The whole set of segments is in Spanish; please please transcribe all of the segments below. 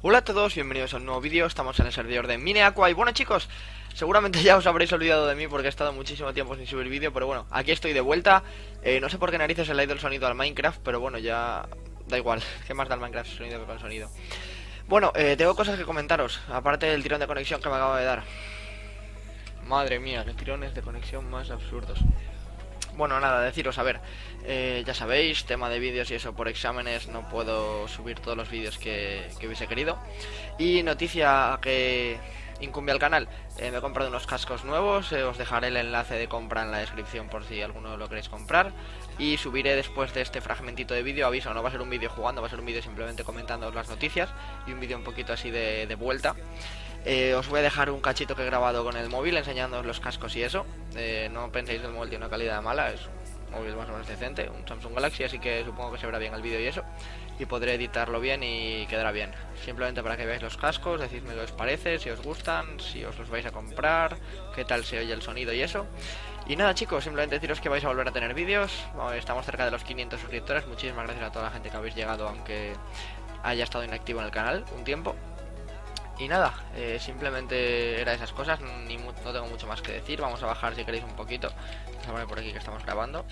Hola a todos, bienvenidos a un nuevo vídeo, estamos en el servidor de Mineaqua y bueno chicos, seguramente ya os habréis olvidado de mí porque he estado muchísimo tiempo sin subir vídeo, pero bueno, aquí estoy de vuelta, eh, no sé por qué narices le ha ido el sonido al Minecraft, pero bueno, ya da igual, ¿qué más da el Minecraft sonido que con el sonido? Bueno, eh, tengo cosas que comentaros, aparte del tirón de conexión que me acabo de dar. Madre mía, qué tirones de conexión más absurdos. Bueno, nada, deciros, a ver, eh, ya sabéis, tema de vídeos y eso por exámenes, no puedo subir todos los vídeos que, hubiese querido. Y noticia que incumbe al canal, eh, me he comprado unos cascos nuevos, eh, os dejaré el enlace de compra en la descripción por si alguno lo queréis comprar. Y subiré después de este fragmentito de vídeo, aviso, no va a ser un vídeo jugando, va a ser un vídeo simplemente comentando las noticias y un vídeo un poquito así de vuelta. Eh, os voy a dejar un cachito que he grabado con el móvil enseñándoos los cascos y eso. Eh, no penséis que el móvil tiene una calidad mala, es un móvil más o menos decente, un Samsung Galaxy, así que supongo que se verá bien el vídeo y eso. Y podré editarlo bien y quedará bien. Simplemente para que veáis los cascos, decidme qué os parece, si os gustan, si os los vais a comprar, qué tal se oye el sonido y eso. Y nada chicos, simplemente deciros que vais a volver a tener vídeos. Estamos cerca de los 500 suscriptores. Muchísimas gracias a toda la gente que habéis llegado, aunque haya estado inactivo en el canal un tiempo. Y nada, eh, simplemente era esas cosas, no tengo mucho más que decir. Vamos a bajar si queréis un poquito. Vamos a poner por aquí que estamos grabando.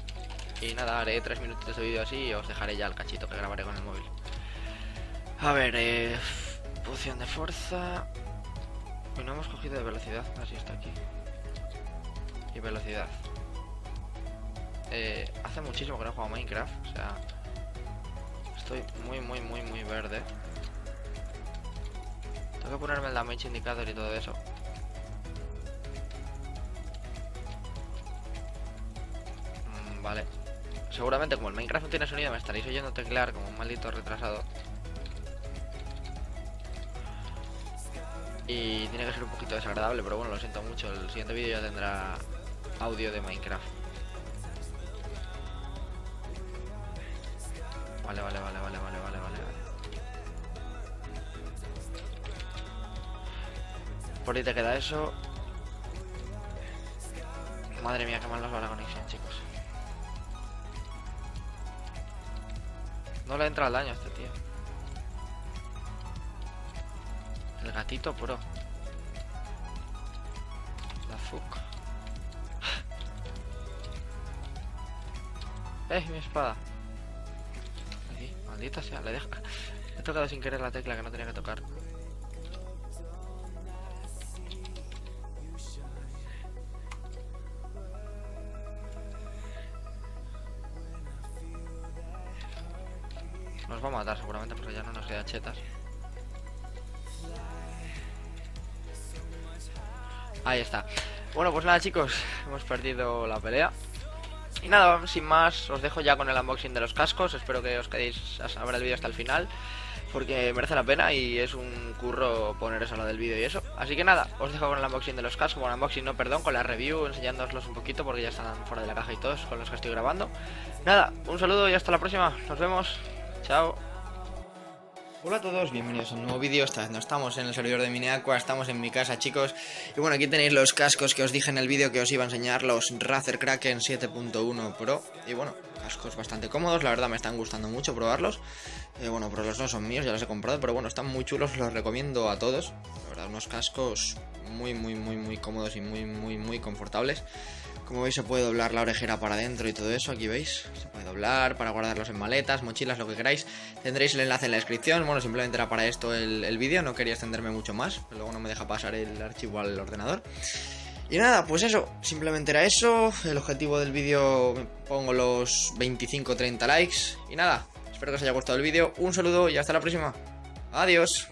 Y nada, haré tres minutitos de vídeo así y os dejaré ya el cachito que grabaré con el móvil. A ver, eh, poción de fuerza. Y no hemos cogido de velocidad, así está aquí. Y velocidad. Eh, hace muchísimo que no he jugado Minecraft, o sea... Estoy muy, muy, muy, muy verde. Tengo que ponerme el damage indicator y todo eso. Mm, vale. Seguramente como el Minecraft no tiene sonido me estaréis oyendo teclear como un maldito retrasado. Y tiene que ser un poquito desagradable, pero bueno, lo siento mucho. El siguiente vídeo ya tendrá audio de Minecraft. Por ahí te queda eso. Madre mía, qué mal nos va la conexión, chicos. No le entra el daño a este tío. El gatito pro. La fuck. ¡Eh, mi espada! Aquí, maldita sea, le deja. He tocado sin querer la tecla que no tenía que tocar. Nos va a matar seguramente porque ya no nos queda chetas. Ahí está. Bueno, pues nada chicos, hemos perdido la pelea. Y nada, sin más, os dejo ya con el unboxing de los cascos. Espero que os quedéis a ver el vídeo hasta el final. Porque merece la pena y es un curro poner eso lo del vídeo y eso. Así que nada, os dejo con el unboxing de los cascos. Bueno, unboxing no, perdón, con la review, enseñándooslos un poquito porque ya están fuera de la caja y todos con los que estoy grabando. Nada, un saludo y hasta la próxima. Nos vemos. Chao. Hola a todos, bienvenidos a un nuevo vídeo, esta vez no estamos en el servidor de Mineaqua, estamos en mi casa chicos. Y bueno, aquí tenéis los cascos que os dije en el vídeo que os iba a enseñar, los Razer Kraken 7.1 Pro. Y bueno, cascos bastante cómodos, la verdad me están gustando mucho probarlos. Eh, Bueno, pero los no son míos, ya los he comprado, pero bueno, están muy chulos, los recomiendo a todos. La verdad, unos cascos muy, muy, muy, muy cómodos y muy, muy, muy confortables como veis se puede doblar la orejera para adentro y todo eso, aquí veis, se puede doblar para guardarlos en maletas, mochilas, lo que queráis. Tendréis el enlace en la descripción, bueno, simplemente era para esto el, vídeo, no quería extenderme mucho más, luego no me deja pasar el archivo al ordenador. Y nada, pues eso, simplemente era eso, el objetivo del vídeo pongo los 25-30 likes y nada, espero que os haya gustado el vídeo, un saludo y hasta la próxima. Adiós.